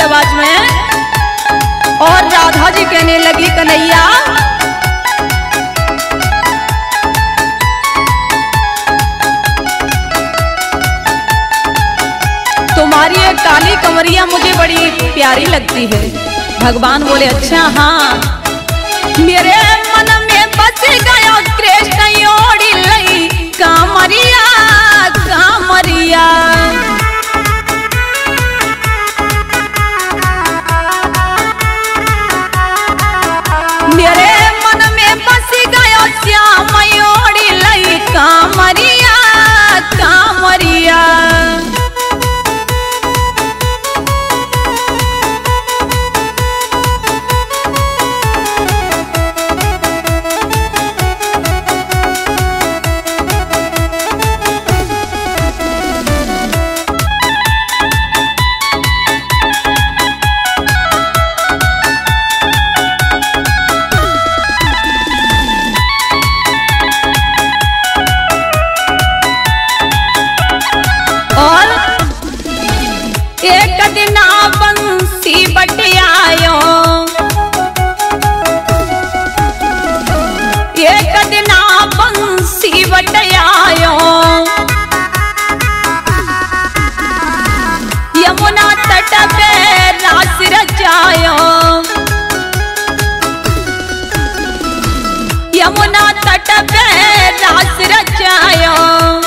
आवाज़ में। और राधा जी कहने लगी, कन्हैया, तुम्हारी एक काली कमरिया मुझे बड़ी प्यारी लगती है। भगवान बोले अच्छा हाँ। मेरे मन में बस गया कृष्ण एक दिन बंसी बटियायो। एक दिन बंसी बटियायो। यमुना तट पे रास रचायो। यमुना तट पे रास रचायो।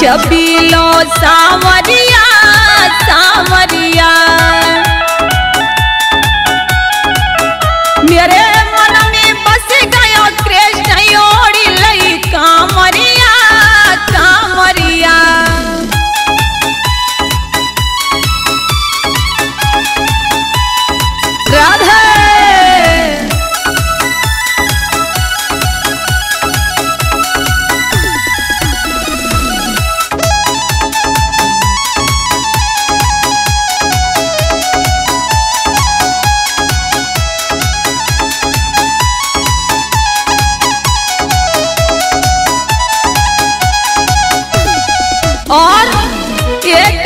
चबीलो सावरिया सावरिया। मेरे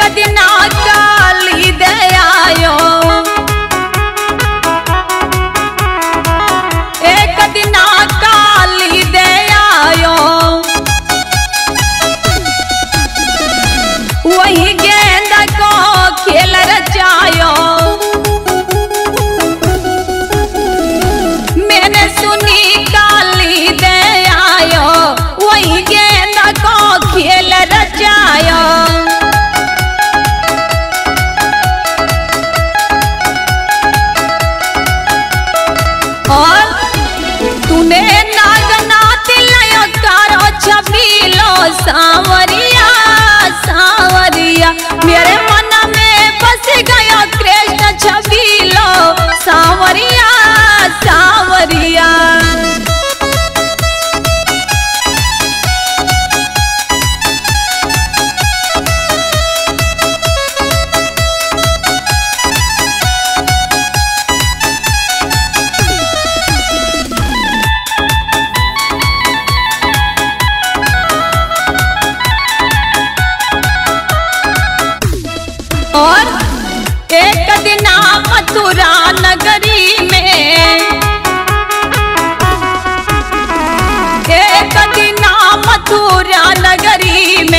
कदना काली दयायो एक दिना काली दयायो वही गया लो सावरिया और एक दिन मथुरा नगरी में। एक दिन मथुरा नगरी में